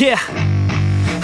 Yeah.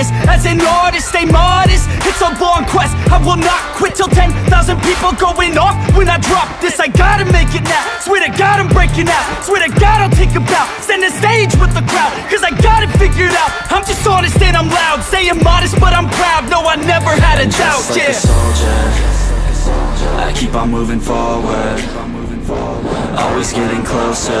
harness As an artist, stay modest. It's a long quest. I will not quit till 10,000 people going off. When I drop this, I gotta make it now. Swear to God I'm breaking out. Swear to God I'll take a bow. Stand the stage with the crowd Cause I got it figured out. I'm just honest and I'm loud. Saying modest but I'm proud. No, I never had a doubt, like yeah. a soldier. I keep on moving forward. Always getting closer